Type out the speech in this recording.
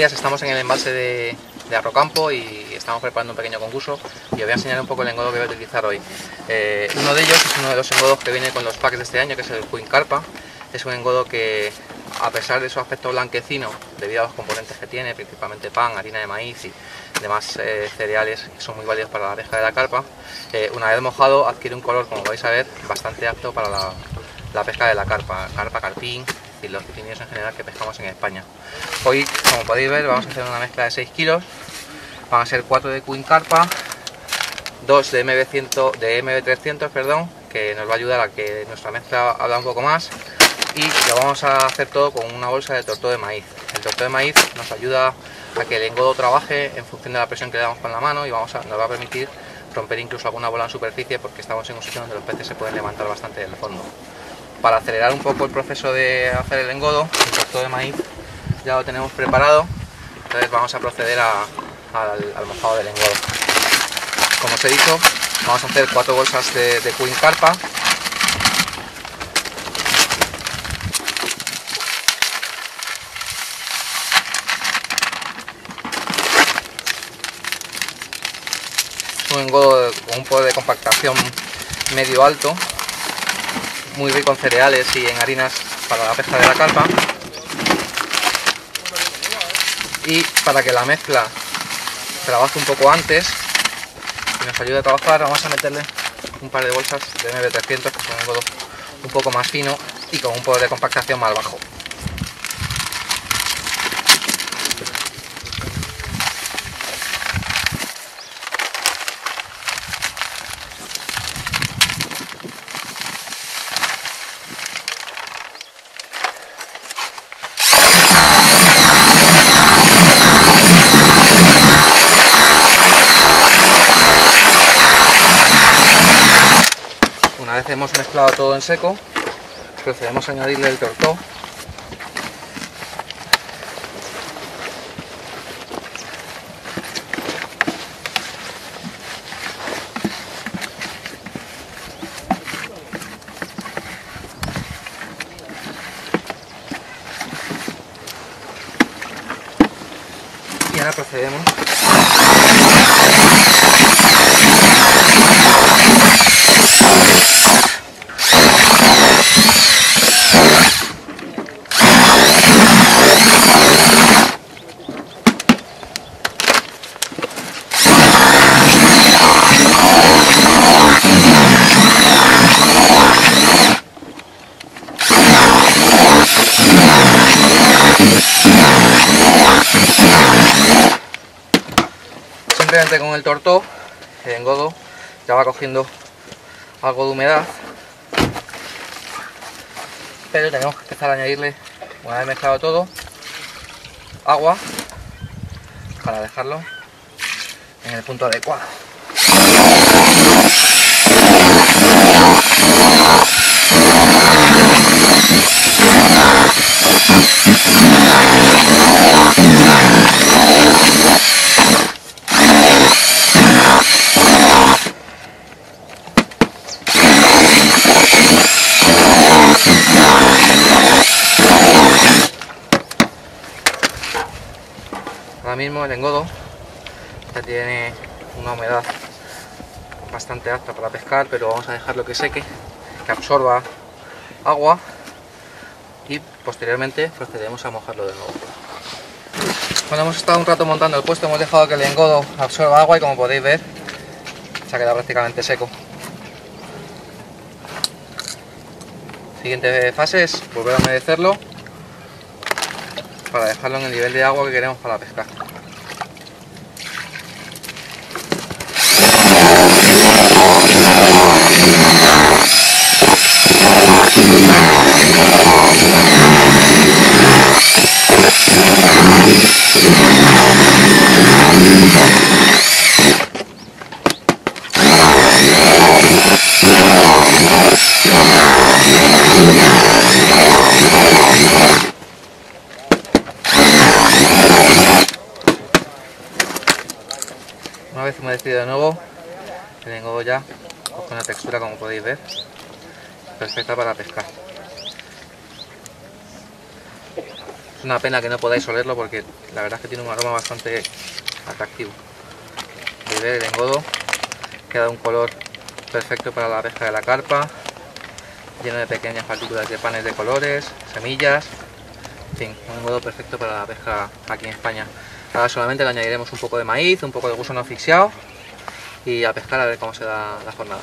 Días, estamos en el embalse de, Arrocampo y estamos preparando un pequeño concurso y os voy a enseñar un poco el engodo que voy a utilizar hoy. Eh, uno de ellos es uno de los engodos que viene con los packs de este año, que es el Queen Carpa. Es un engodo que, a pesar de su aspecto blanquecino, debido a los componentes que tiene, principalmente pan, harina de maíz y demás eh, cereales que son muy válidos para la pesca de la carpa, eh, una vez mojado adquiere un color, como vais a ver, bastante apto para la, la pesca de la carpa, carpa, carpín y los pitinios en general que pescamos en España. Hoy, como podéis ver, vamos a hacer una mezcla de 6 kilos. Van a ser 4 de Queen Carpa, 2 de, MB100, de MB300, perdón, que nos va a ayudar a que nuestra mezcla haga un poco más. Y lo vamos a hacer todo con una bolsa de torto de maíz. El torto de maíz nos ayuda a que el engodo trabaje en función de la presión que le damos con la mano y vamos a, nos va a permitir romper incluso alguna bola en superficie porque estamos en un sitio donde los peces se pueden levantar bastante del fondo para acelerar un poco el proceso de hacer el engodo, el torto de maíz ya lo tenemos preparado, entonces vamos a proceder al, mojado del engodo. Como os he dicho, vamos a hacer cuatro bolsas de, de Queen Carpa. Un engodo con un poder de compactación medio alto muy rico en cereales y en harinas para la pesca de la carpa. Y para que la mezcla trabaje un poco antes y nos ayude a trabajar, vamos a meterle un par de bolsas de MB300 que son un godo un poco más fino y con un poder de compactación más bajo. Hemos mezclado todo en seco, procedemos a añadirle el tortó. Y ahora procedemos con el tortó el engodo ya va cogiendo algo de humedad. Pero tenemos que empezar a añadirle una vez mezclado todo agua para dejarlo en el punto adecuado mismo el engodo ya tiene una humedad bastante apta para pescar, pero vamos a dejarlo que seque, que absorba agua y posteriormente procedemos a mojarlo de nuevo. Cuando hemos estado un rato montando el puesto hemos dejado que el engodo absorba agua y como podéis ver se ha quedado prácticamente seco. Siguiente fase es volver a humedecerlo para dejarlo en el nivel de agua que queremos para pescar. Una vez humedecido de nuevo, el engodo ya coge una textura como podéis ver, perfecta para pescar. Es una pena que no podáis olerlo porque la verdad es que tiene un aroma bastante atractivo. De ver el engodo, queda un color perfecto para la pesca de la carpa, lleno de pequeñas partículas de panes de colores, semillas, en fin, un engodo perfecto para la pesca aquí en España. Ahora solamente le añadiremos un poco de maíz, un poco de gusano asfixiado y a pescar a ver cómo se da la jornada.